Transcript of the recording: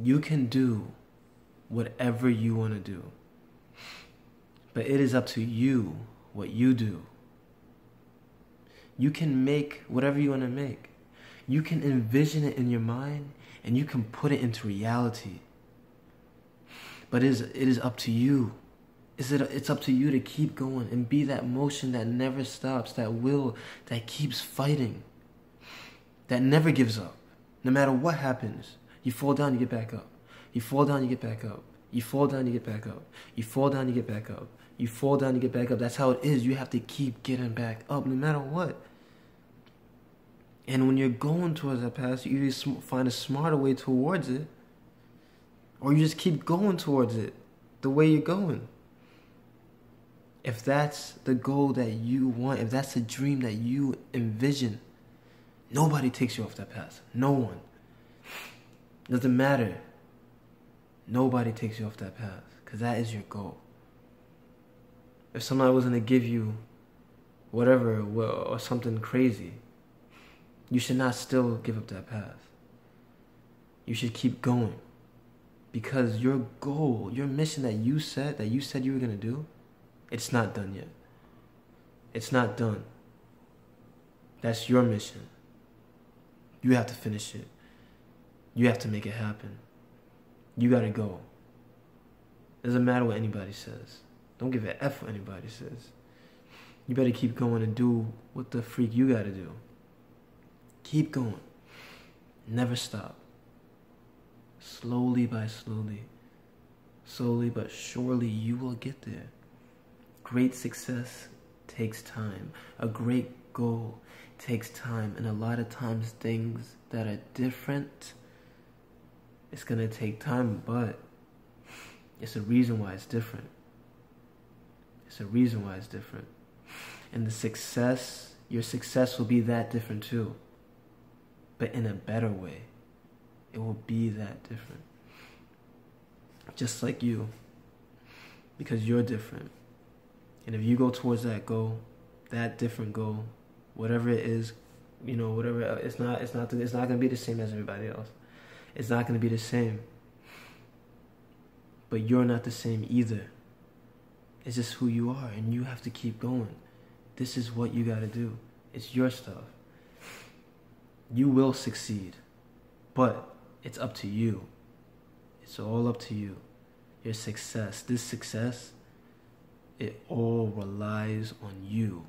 You can do whatever you want to do. But it is up to you what you do. You can make whatever you want to make. You can envision it in your mind and you can put it into reality. But it is, it is up to you. Is it, it's up to you to keep going and be that motion that never stops, that will that keeps fighting, that never gives up. No matter what happens, you fall down, you get back up. You fall down, you get back up. You fall down, you get back up. You fall down, you get back up. You fall down, you get back up. That's how it is. You have to keep getting back up no matter what. And when you're going towards that path, you either find a smarter way towards it, or you just keep going towards it the way you're going. If that's the goal that you want, if that's the dream that you envision, nobody takes you off that path. No one. Doesn't matter. Nobody takes you off that path because that is your goal. If somebody was going to give you whatever or something crazy, you should not still give up that path. You should keep going because your goal, your mission that you set, that you said you were going to do, it's not done yet. It's not done. That's your mission. You have to finish it. You have to make it happen. You gotta go. Doesn't matter what anybody says. Don't give a F what anybody says. You better keep going and do what the freak you gotta do. Keep going. Never stop. Slowly by slowly, slowly but surely, you will get there. Great success takes time. A great goal takes time. And a lot of times, things that are different it's going to take time, but it's a reason why it's different. It's a reason why it's different. And the success, your success will be that different too. But in a better way. It will be that different. Just like you. Because you're different. And if you go towards that goal, that different goal, whatever it is, you know, whatever it's not it's not it's not gonna be the same as everybody else it's not going to be the same. But you're not the same either. It's just who you are, and you have to keep going. This is what you got to do. It's your stuff. You will succeed, but it's up to you. It's all up to you. Your success, this success, it all relies on you.